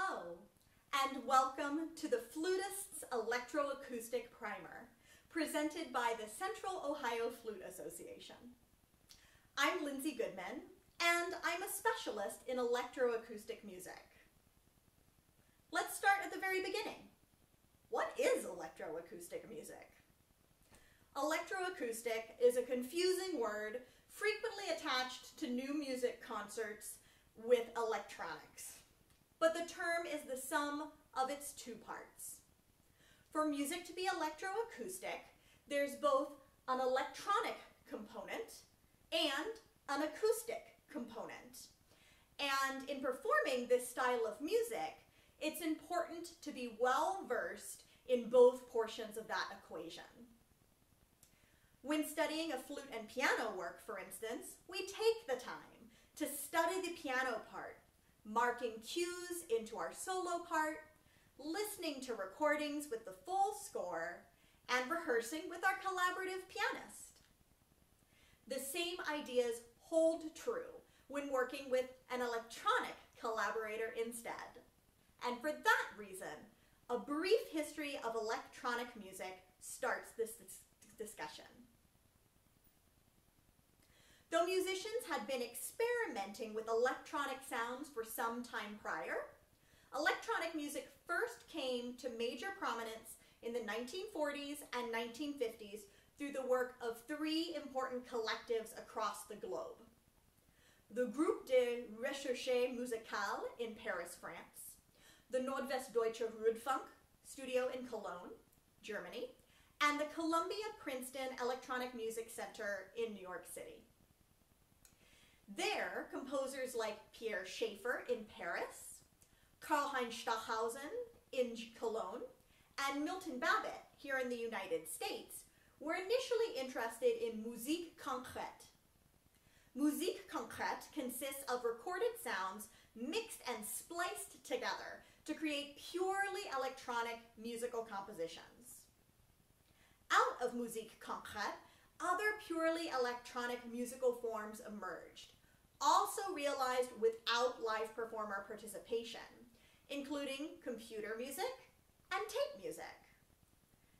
Hello, and welcome to the Flutist's Electroacoustic Primer, presented by the Central Ohio Flute Association. I'm Lindsey Goodman, and I'm a specialist in electroacoustic music. Let's start at the very beginning. What is electroacoustic music? Electroacoustic is a confusing word frequently attached to new music concerts with electronics but the term is the sum of its two parts. For music to be electroacoustic, there's both an electronic component and an acoustic component. And in performing this style of music, it's important to be well versed in both portions of that equation. When studying a flute and piano work, for instance, we take the time to study the piano part marking cues into our solo part, listening to recordings with the full score, and rehearsing with our collaborative pianist. The same ideas hold true when working with an electronic collaborator instead. And for that reason, a brief history of electronic music starts this discussion. Though musicians had been experimenting with electronic sounds for some time prior, electronic music first came to major prominence in the 1940s and 1950s through the work of three important collectives across the globe. The Groupe de Recherche Musicale in Paris, France, the Nordwestdeutsche Rundfunk studio in Cologne, Germany, and the Columbia Princeton Electronic Music Center in New York City. There, composers like Pierre Schaeffer in Paris, Karlheinz Stockhausen in Cologne, and Milton Babbitt here in the United States were initially interested in musique concrète. Musique concrète consists of recorded sounds mixed and spliced together to create purely electronic musical compositions. Out of musique concrète, other purely electronic musical forms emerged, also realized without live performer participation, including computer music and tape music.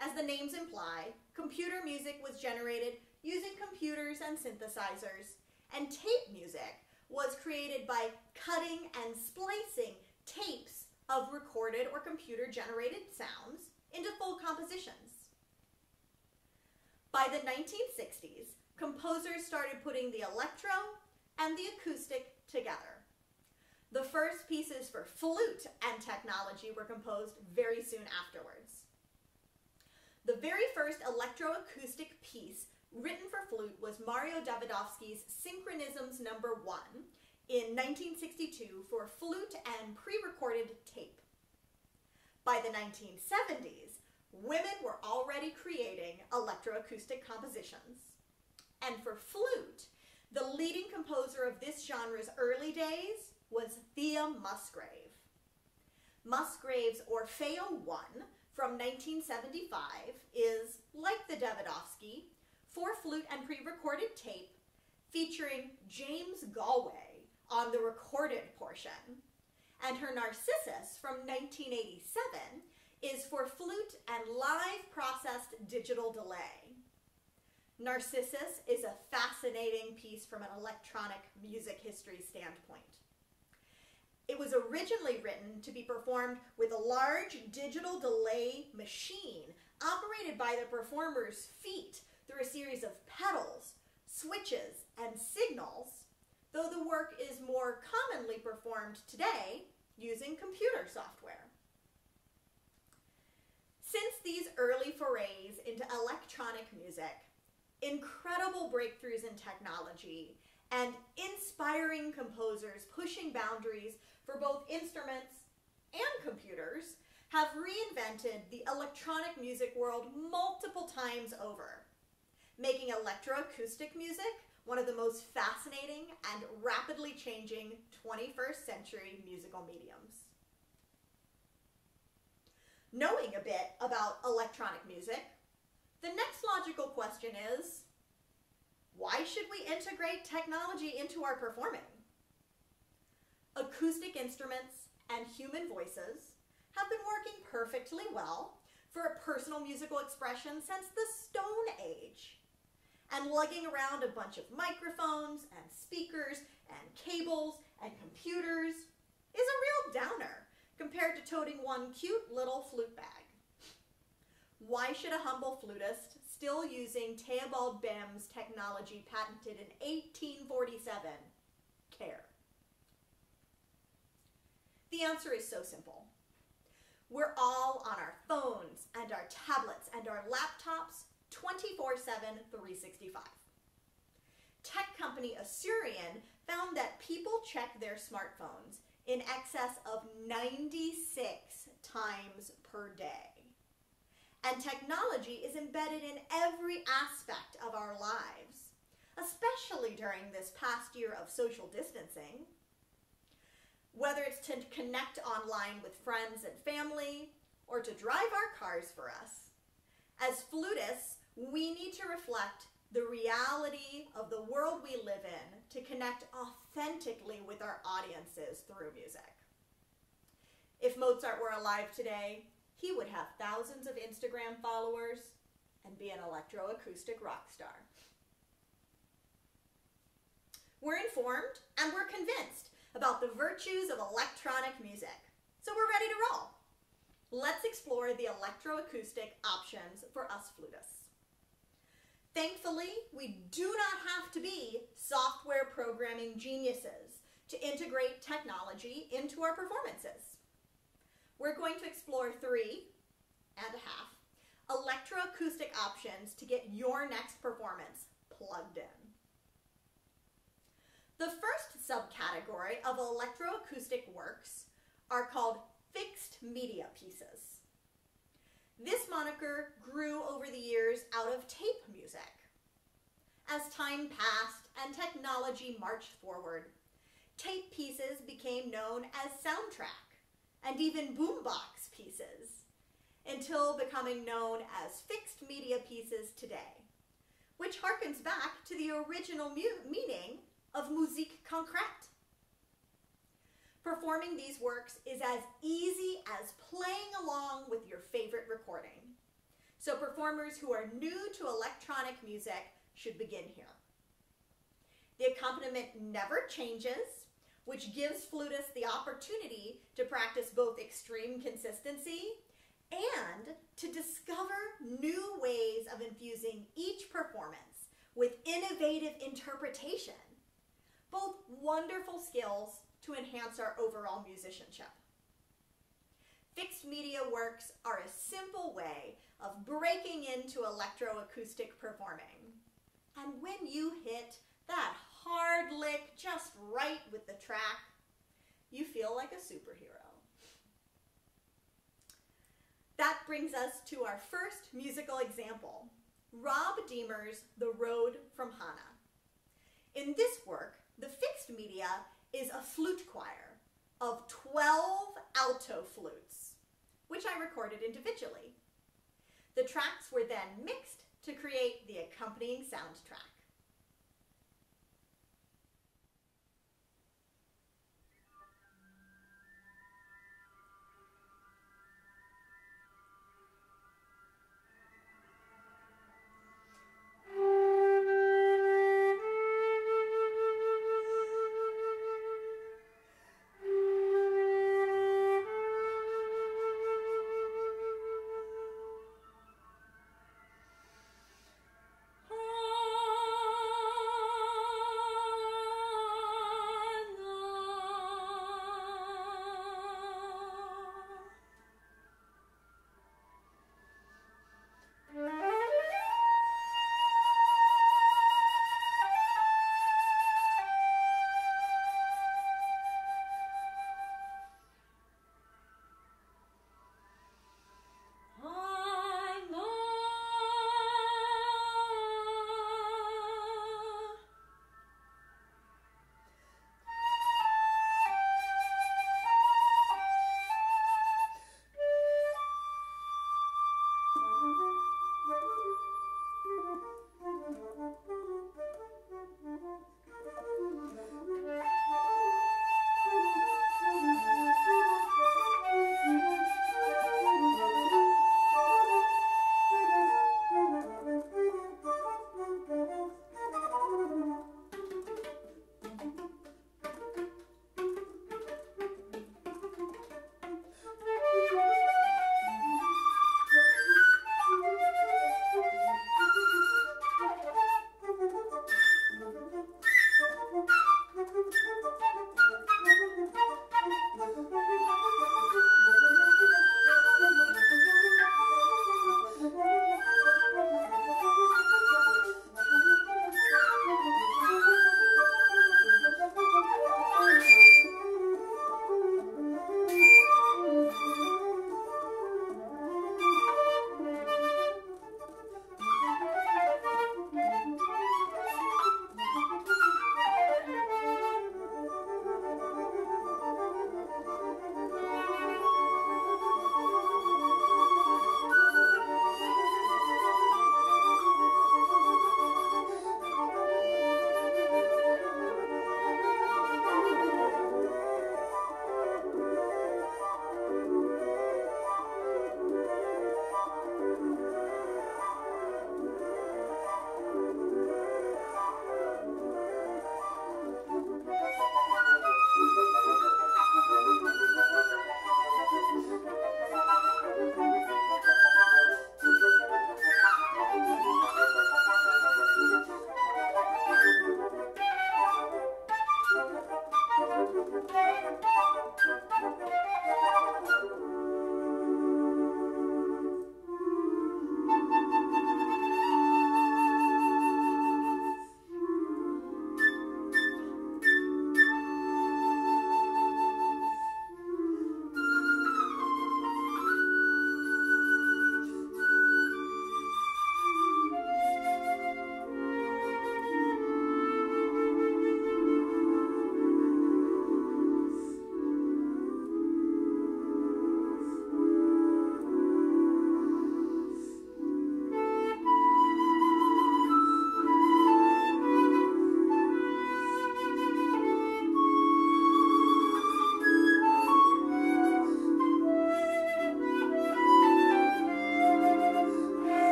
As the names imply, computer music was generated using computers and synthesizers, and tape music was created by cutting and splicing tapes of recorded or computer-generated sounds into full compositions. By the 1960s, composers started putting the electro and the acoustic together. The first pieces for flute and technology were composed very soon afterwards. The very first electroacoustic piece written for flute was Mario Davidovsky's Synchronisms Number no. 1 in 1962 for flute and pre-recorded tape. By the 1970s, women were already creating electroacoustic compositions. And for flute, the leading composer of this genre's early days was Thea Musgrave. Musgrave's Orfeo I from 1975 is, like the Davidovsky, for flute and pre-recorded tape, featuring James Galway on the recorded portion. And her Narcissus from 1987 is for flute and live processed digital delay. Narcissus is a fascinating piece from an electronic music history standpoint. It was originally written to be performed with a large digital delay machine operated by the performer's feet through a series of pedals, switches, and signals, though the work is more commonly performed today using computer software. Since these early forays into electronic music, incredible breakthroughs in technology, and inspiring composers pushing boundaries for both instruments and computers have reinvented the electronic music world multiple times over, making electroacoustic music one of the most fascinating and rapidly changing 21st century musical mediums. Knowing a bit about electronic music the next logical question is, why should we integrate technology into our performing? Acoustic instruments and human voices have been working perfectly well for a personal musical expression since the Stone Age. And lugging around a bunch of microphones and speakers and cables and computers is a real downer compared to toting one cute little flute bag. Why should a humble flutist, still using Theobald Boehm's technology patented in 1847, care? The answer is so simple. We're all on our phones and our tablets and our laptops 24 7, 365. Tech company Asurion found that people check their smartphones in excess of 96 times per day. And technology is embedded in every aspect of our lives, especially during this past year of social distancing. Whether it's to connect online with friends and family, or to drive our cars for us. As flutists, we need to reflect the reality of the world we live in to connect authentically with our audiences through music. If Mozart were alive today, he would have thousands of Instagram followers and be an electroacoustic rock star. We're informed and we're convinced about the virtues of electronic music, so we're ready to roll. Let's explore the electroacoustic options for us flutists. Thankfully, we do not have to be software programming geniuses to integrate technology into our performances. We're going to explore three and a half electroacoustic options to get your next performance plugged in. The first subcategory of electroacoustic works are called fixed media pieces. This moniker grew over the years out of tape music. As time passed and technology marched forward, tape pieces became known as soundtrack and even boombox pieces until becoming known as fixed media pieces today, which harkens back to the original meaning of musique concrète. Performing these works is as easy as playing along with your favorite recording. So performers who are new to electronic music should begin here. The accompaniment never changes, which gives flutists the opportunity to practice both extreme consistency and to discover new ways of infusing each performance with innovative interpretation. Both wonderful skills to enhance our overall musicianship. Fixed media works are a simple way of breaking into electroacoustic performing. And when you hit that hard lick just right with the track, you feel like a superhero. That brings us to our first musical example, Rob Deemer's The Road from Hana. In this work, the fixed media is a flute choir of 12 alto flutes, which I recorded individually. The tracks were then mixed to create the accompanying soundtrack.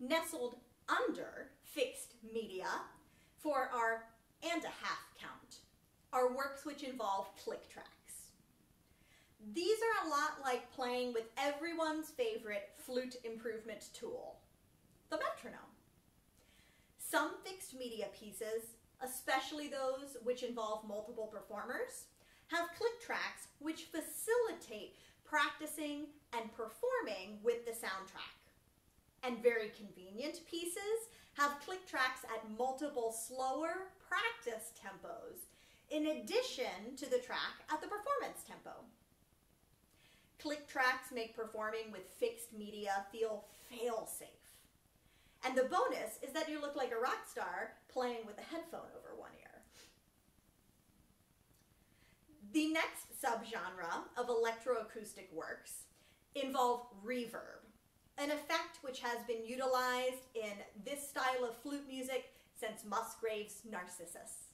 Nestled under fixed media for our and a half count are works which involve click tracks. These are a lot like playing with everyone's favorite flute improvement tool, the metronome. Some fixed media pieces, especially those which involve multiple performers, have click tracks which facilitate practicing and performing with the soundtrack. And very convenient pieces have click tracks at multiple slower practice tempos in addition to the track at the performance tempo. Click tracks make performing with fixed media feel fail-safe. And the bonus is that you look like a rock star playing with a headphone over one ear. The next subgenre of electroacoustic works involve reverb, an effect which has been utilized in this style of flute music since Musgrave's Narcissus.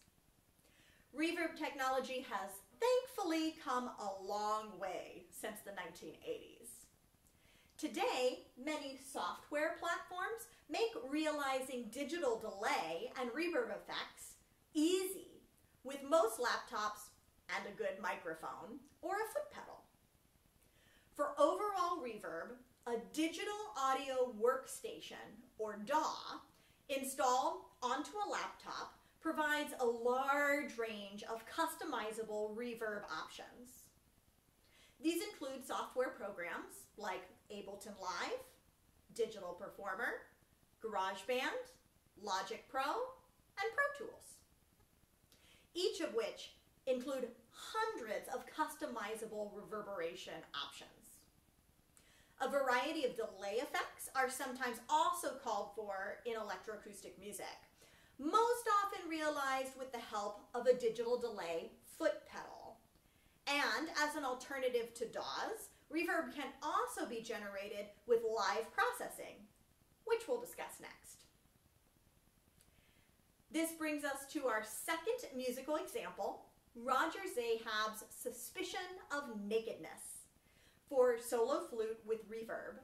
Reverb technology has thankfully come a long way since the 1980s. Today, many software platforms make realizing digital delay and reverb effects easy with most laptops and a good microphone or a foot pedal. For overall reverb, a digital audio workstation, or DAW, installed onto a laptop provides a large range of customizable reverb options. These include software programs like Ableton Live, Digital Performer, GarageBand, Logic Pro, and Pro Tools, each of which include hundreds of customizable reverberation options. A variety of delay effects are sometimes also called for in electroacoustic music, most often realized with the help of a digital delay foot pedal. And as an alternative to DAWs, reverb can also be generated with live processing, which we'll discuss next. This brings us to our second musical example, Roger Zahab's Suspicion of Nakedness for solo flute with reverb.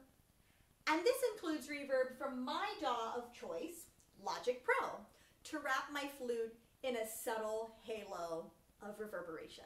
And this includes reverb from my DAW of choice, Logic Pro, to wrap my flute in a subtle halo of reverberation.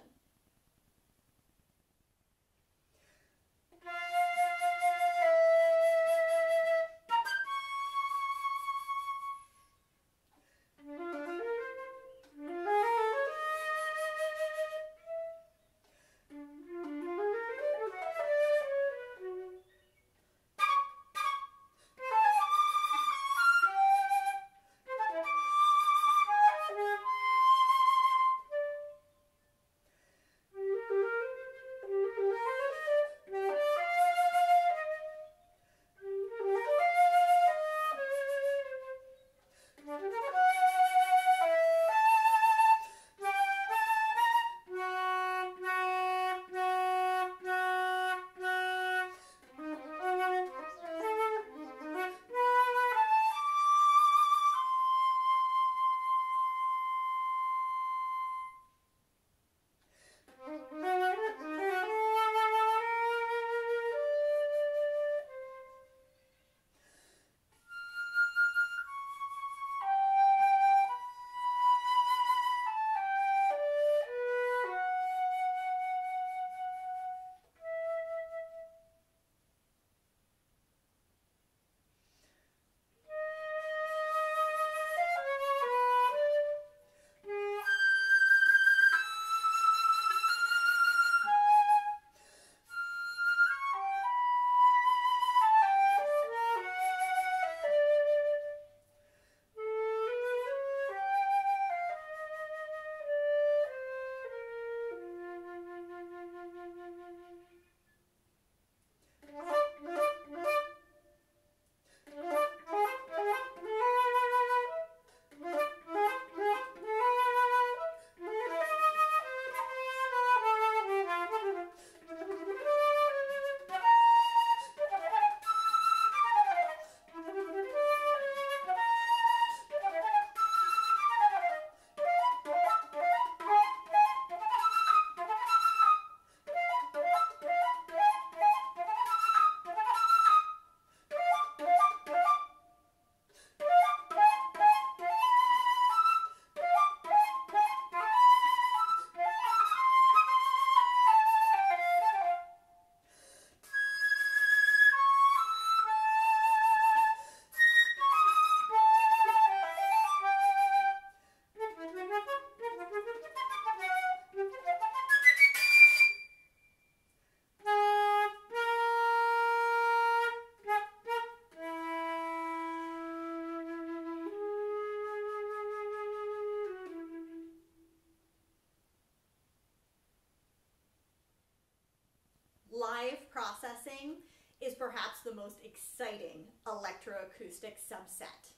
Electroacoustic subset,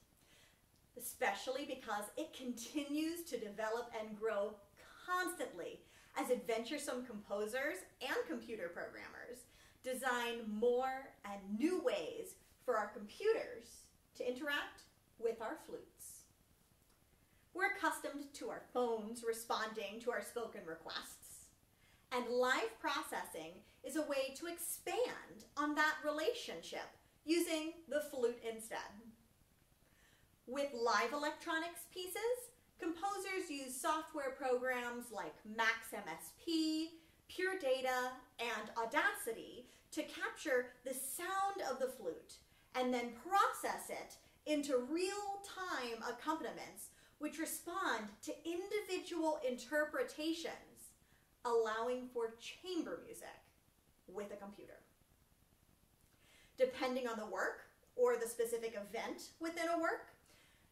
especially because it continues to develop and grow constantly as adventuresome composers and computer programmers design more and new ways for our computers to interact with our flutes. We're accustomed to our phones responding to our spoken requests, and live processing is a way to expand on that relationship using flute instead. With live electronics pieces, composers use software programs like Max MSP, Pure Data, and Audacity to capture the sound of the flute and then process it into real-time accompaniments which respond to individual interpretations, allowing for chamber music with a computer. Depending on the work or the specific event within a work,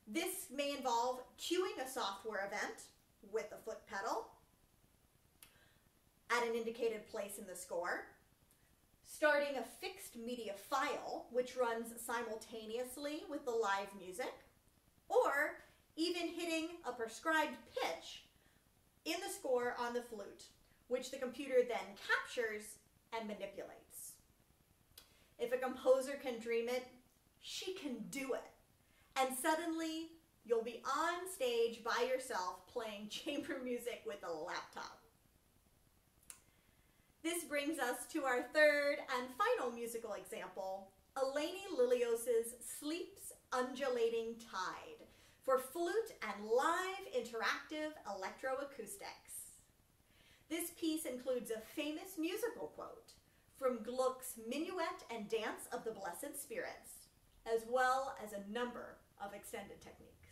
this may involve cueing a software event with a foot pedal at an indicated place in the score, starting a fixed media file which runs simultaneously with the live music, or even hitting a prescribed pitch in the score on the flute, which the computer then captures and manipulates. If a composer can dream it, she can do it. And suddenly, you'll be on stage by yourself playing chamber music with a laptop. This brings us to our third and final musical example, Elainie Lillios's Sleep's Undulating Tide for flute and live interactive electroacoustics. This piece includes a famous musical quote from Gluck's Minuet and Dance of the Blessed Spirits, as well as a number of extended techniques.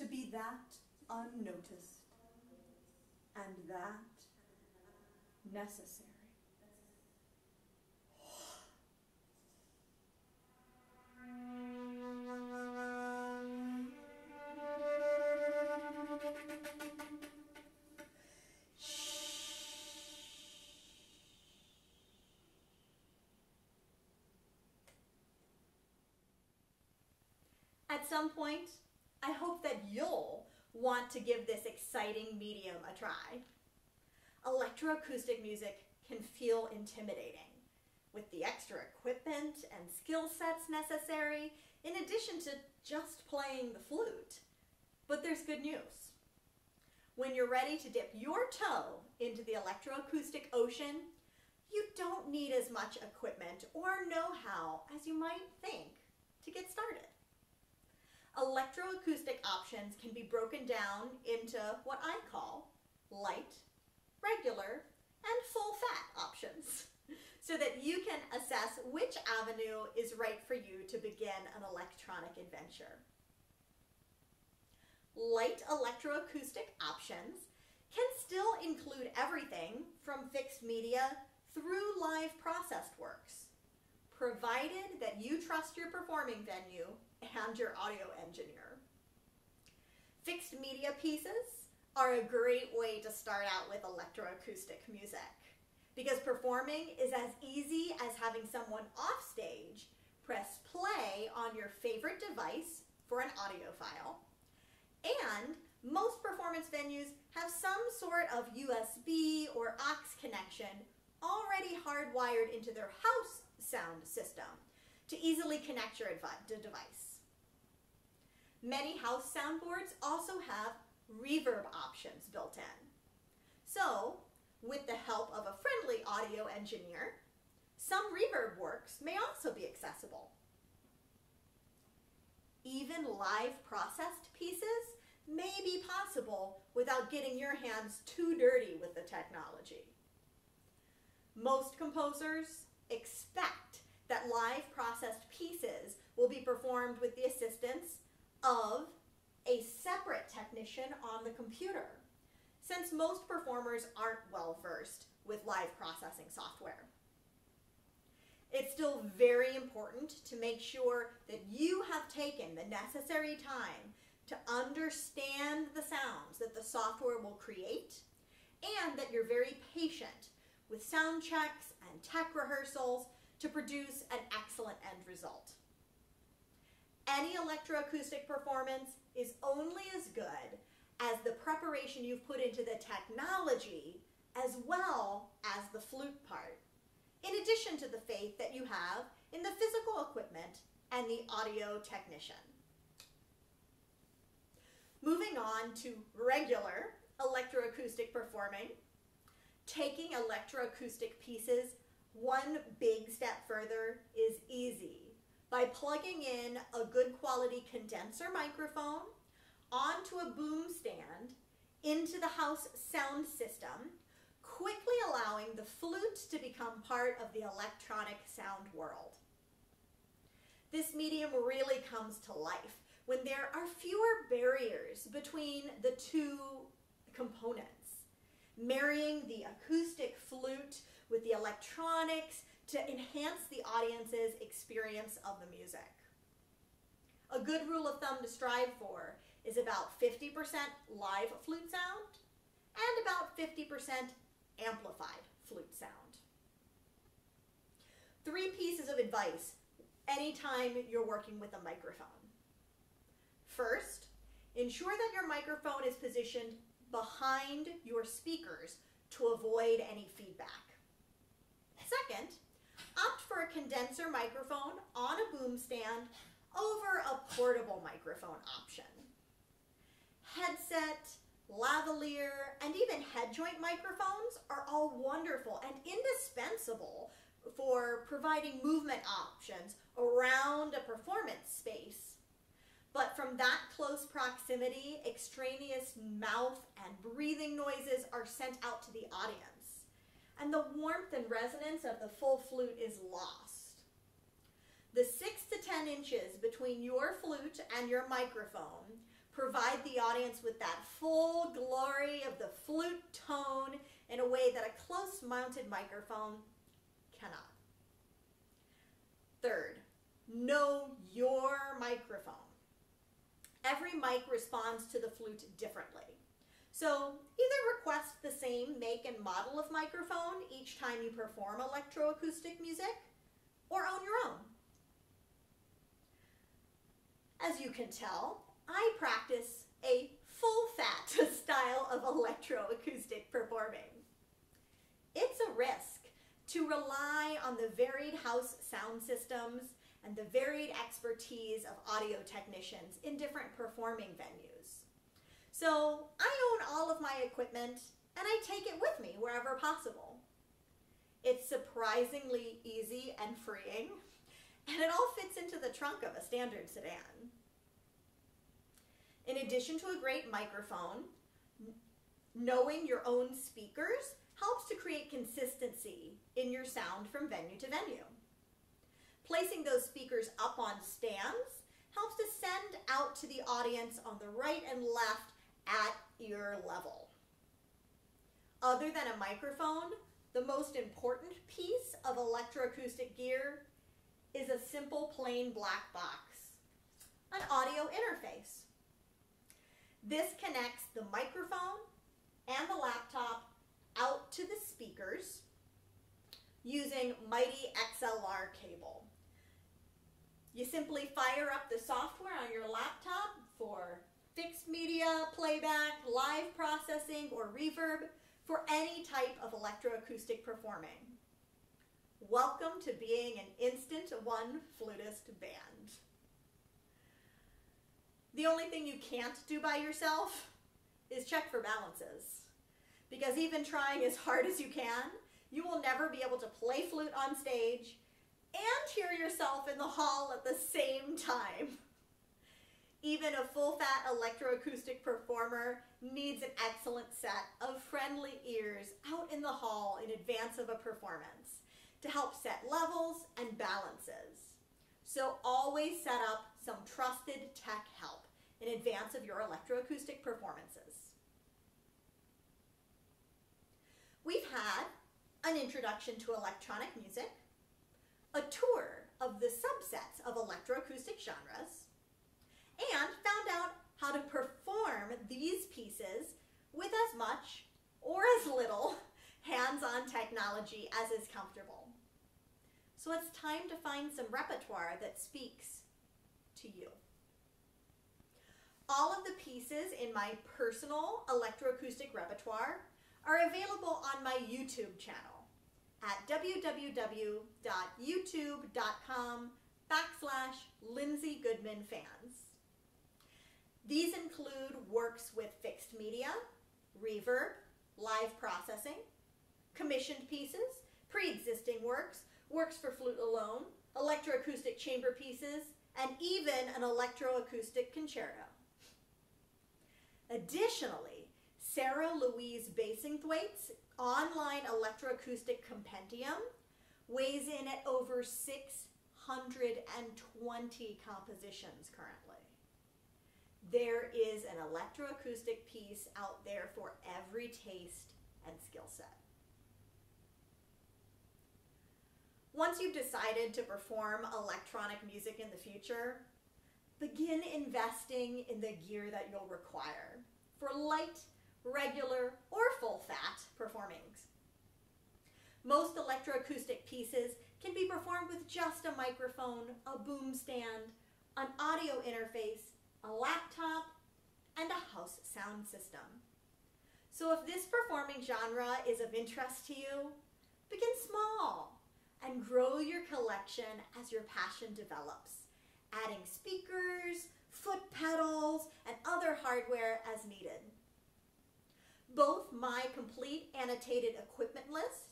To be that unnoticed and that necessary. At some point, I hope that you'll want to give this exciting medium a try. Electroacoustic music can feel intimidating with the extra equipment and skill sets necessary, in addition to just playing the flute. But there's good news. When you're ready to dip your toe into the electroacoustic ocean, you don't need as much equipment or know-how as you might think to get started. Electroacoustic options can be broken down into what I call light, regular, and full fat options so that you can assess which avenue is right for you to begin an electronic adventure. Light electroacoustic options can still include everything from fixed media through live processed works, provided that you trust your performing venue and your audio engineer. Fixed media pieces are a great way to start out with electroacoustic music because performing is as easy as having someone off stage press play on your favorite device for an audio file. And most performance venues have some sort of USB or aux connection already hardwired into their house sound system to easily connect your device. Many house soundboards also have reverb options built in. So, with the help of a friendly audio engineer, some reverb works may also be accessible. Even live processed pieces may be possible without getting your hands too dirty with the technology. Most composers expect that live processed pieces will be performed with the assistance of a separate technician on the computer, since most performers aren't well versed with live processing software. It's still very important to make sure that you have taken the necessary time to understand the sounds that the software will create and that you're very patient with sound checks and tech rehearsals to produce an excellent end result. Any electroacoustic performance is only as good as the preparation you've put into the technology as well as the flute part, in addition to the faith that you have in the physical equipment and the audio technician. Moving on to regular electroacoustic performing, taking electroacoustic pieces one big step further is easy by plugging in a good quality condenser microphone onto a boom stand into the house sound system, quickly allowing the flute to become part of the electronic sound world. This medium really comes to life when there are fewer barriers between the two components, marrying the acoustic flute with the electronics to enhance the audience's experience of the music. A good rule of thumb to strive for is about 50% live flute sound and about 50% amplified flute sound. Three pieces of advice anytime you're working with a microphone. First, ensure that your microphone is positioned behind your speakers to avoid any feedback. Second, opt for a condenser microphone on a boom stand over a portable microphone option. Headset, lavalier, and even head joint microphones are all wonderful and indispensable for providing movement options around a performance space. But from that close proximity, extraneous mouth and breathing noises are sent out to the audience and the warmth and resonance of the full flute is lost. The 6 to 10 inches between your flute and your microphone provide the audience with that full glory of the flute tone in a way that a close mounted microphone cannot. Third, know your microphone. Every mic responds to the flute differently. So either request the same make and model of microphone each time you perform electroacoustic music, or own your own. As you can tell, I practice a full fat style of electroacoustic performing. It's a risk to rely on the varied house sound systems and the varied expertise of audio technicians in different performing venues. So I own all of my equipment and I take it with me wherever possible. It's surprisingly easy and freeing, and it all fits into the trunk of a standard sedan. In addition to a great microphone, knowing your own speakers helps to create consistency in your sound from venue to venue. Placing those speakers up on stands helps to send out to the audience on the right and left at ear level. Other than a microphone, the most important piece of electroacoustic gear is a simple plain black box, an audio interface. This connects the microphone and the laptop out to the speakers using Mighty XLR cable. You simply fire up the software on your laptop for fixed media, playback, live processing, or reverb for any type of electroacoustic performing. Welcome to being an instant one flutist band. The only thing you can't do by yourself is check for balances. Because even trying as hard as you can, you will never be able to play flute on stage and hear yourself in the hall at the same time. Even a full-fat electroacoustic performer needs an excellent set of friendly ears out in the hall in advance of a performance to help set levels and balances. So always set up some trusted tech help in advance of your electroacoustic performances. We've had an introduction to electronic music, a tour of the subsets of electroacoustic genres, and found out how to perform these pieces with as much or as little hands-on technology as is comfortable. So it's time to find some repertoire that speaks to you. All of the pieces in my personal electroacoustic repertoire are available on my YouTube channel at www.youtube.com backslash Lindsey Goodman fans. These include works with fixed media, reverb, live processing, commissioned pieces, pre-existing works, works for flute alone, electroacoustic chamber pieces, and even an electroacoustic concerto. Additionally, Sarah Louise Bassingthwaighte's online electroacoustic compendium weighs in at over 620 compositions currently. There is an electroacoustic piece out there for every taste and skill set. Once you've decided to perform electronic music in the future, begin investing in the gear that you'll require for light, regular, or full fat performings. Most electroacoustic pieces can be performed with just a microphone, a boom stand, an audio interface, a laptop, and a house sound system. So if this performing genre is of interest to you, begin small and grow your collection as your passion develops, adding speakers, foot pedals, and other hardware as needed. Both my complete annotated equipment list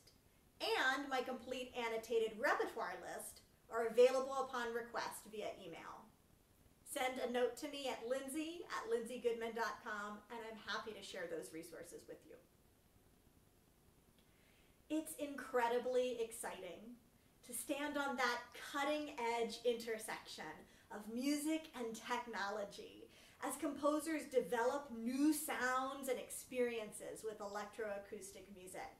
and my complete annotated repertoire list are available upon request via email. Send a note to me at lindsey at lindseygoodman.com and I'm happy to share those resources with you. It's incredibly exciting to stand on that cutting edge intersection of music and technology as composers develop new sounds and experiences with electroacoustic music.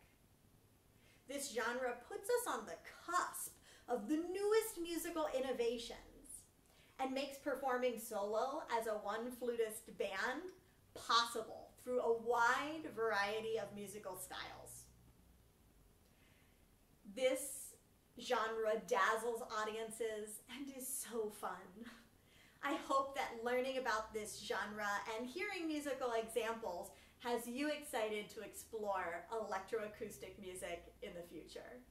This genre puts us on the cusp of the newest musical innovations and makes performing solo as a one flutist band possible through a wide variety of musical styles. This genre dazzles audiences and is so fun. I hope that learning about this genre and hearing musical examples has you excited to explore electroacoustic music in the future.